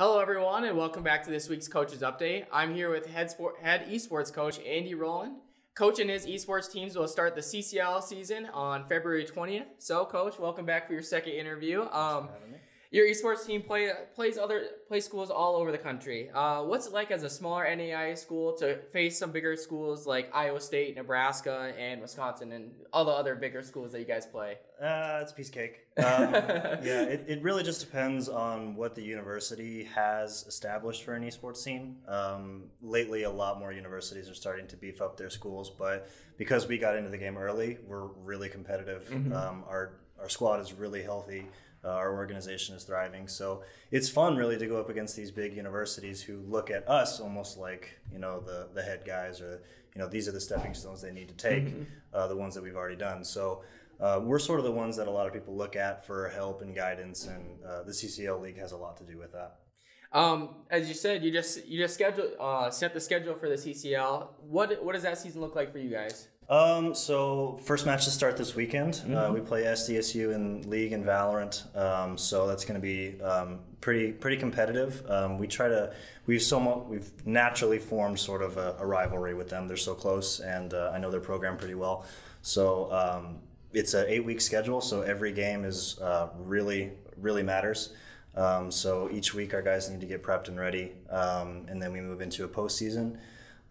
Hello, everyone, and welcome back to this week's Coaches Update. I'm here with head, sport, head esports coach Andy Roland. Coach and his esports teams will start the CCL season on February 20th. So, Coach, welcome back for your second interview. Um, your esports team play, plays other play schools all over the country. Uh, what's it like as a smaller NAIA school to face some bigger schools like Iowa State, Nebraska, and Wisconsin, and all the other bigger schools that you guys play? Uh, it's a piece of cake. Um, yeah, it, it really just depends on what the university has established for an esports team. Um, lately, a lot more universities are starting to beef up their schools, but because we got into the game early, we're really competitive. Mm-hmm. Um, our our squad is really healthy. Uh, our organization is thriving. So it's fun, really, to go up against these big universities who look at us almost like you know the the head guys, or you know these are the stepping stones they need to take, mm-hmm. uh, the ones that we've already done. So. Uh, we're sort of the ones that a lot of people look at for help and guidance, and uh, the CCL League has a lot to do with that. Um, as you said, you just you just schedule uh, set the schedule for the CCL. What what does that season look like for you guys? Um, so first match to start this weekend. Uh, mm-hmm. Uh, we play SDSU in League and Valorant. Um, so that's going to be um, pretty pretty competitive. Um, we try to we've somewhat we've naturally formed sort of a, a rivalry with them. They're so close, and uh, I know their program pretty well. So um, it's an eight week schedule. So every game is uh, really really matters. Um, so each week our guys need to get prepped and ready, and then we move into a postseason.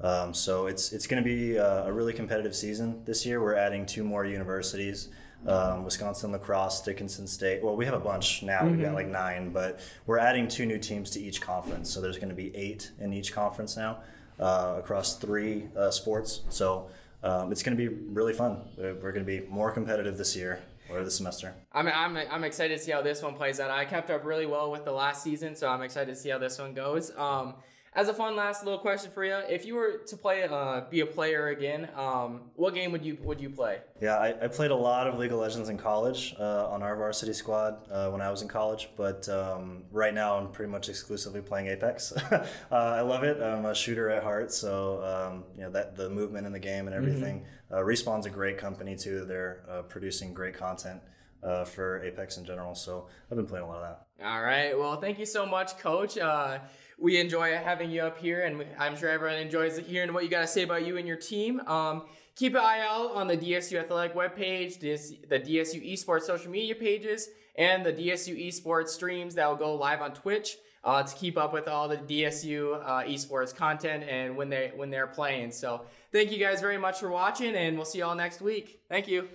Um, so it's it's going to be a, a, really competitive season this year. We're adding two more universities. Um, Wisconsin La Crosse, Dickinson State. Well, we have a bunch now. Mm-hmm. We've got mm-hmm. like nine, but we're adding two new teams to each conference. So there's going to be eight in each conference now uh, across three uh, sports. So um, it's going to be really fun. We're, going to be more competitive this year or the semester. I'm, I'm, I'm excited to see how this one plays out. I kept up really well with the last season, so I'm excited to see how this one goes. Um, as a fun last little question for you, if you were to play, uh, be a player again, um, what game would you would you play? Yeah, I, I played a lot of League of Legends in college uh, on our varsity squad uh, when I was in college. But um, right now, I'm pretty much exclusively playing Apex. Uh, I love it. I'm a shooter at heart, so um, you know that the movement in the game and everything. Mm-hmm. Uh, Respawn's a great company too. They're uh, producing great content. Uh, for Apex in general. So I've been playing a lot of that. All right. Well, thank you so much, Coach. Uh, we enjoy having you up here, and I'm sure everyone enjoys hearing what you got to say about you and your team. Um, keep an eye out on the DSU Athletic webpage, the DSU Esports social media pages, and the DSU Esports streams that will go live on Twitch uh, to keep up with all the DSU uh, Esports content and when they when they're playing. So thank you guys very much for watching, and we'll see you all next week. Thank you.